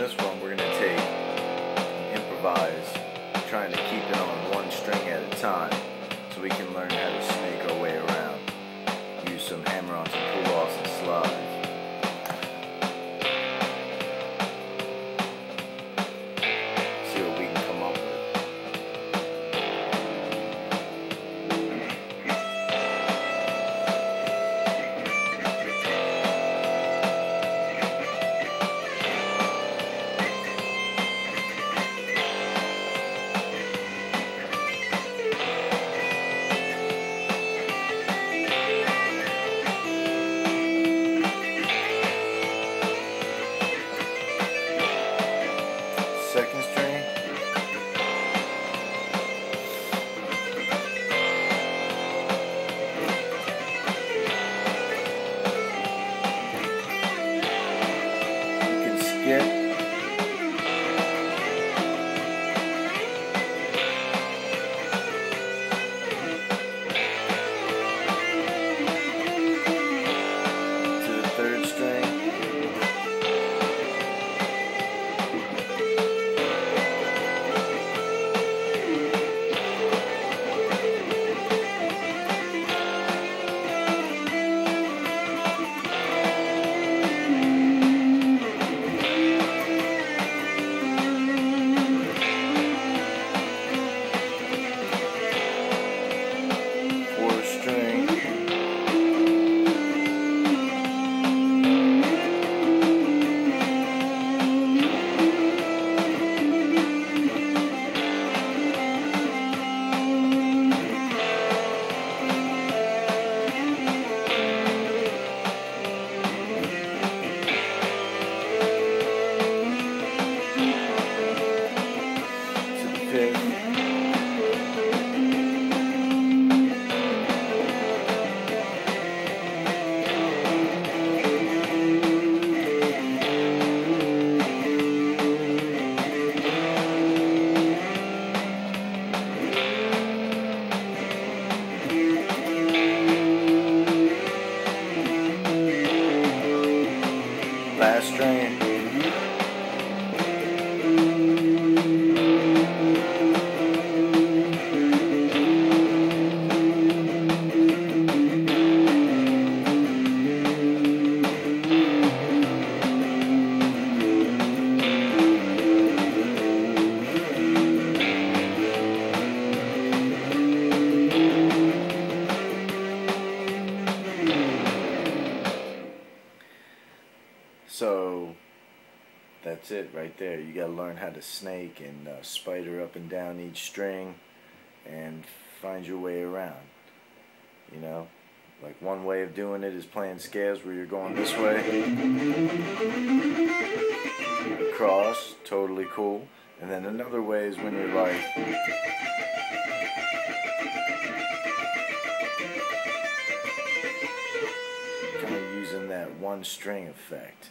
this one, we're going to take improvise, trying to keep it on one string at a time so we can learn You Last string. So that's it right there. You got to learn how to snake and uh, spider up and down each string and find your way around. You know, like one way of doing it is playing scales where you're going this way, across, totally cool. And then another way is when you're like kind of using that one string effect.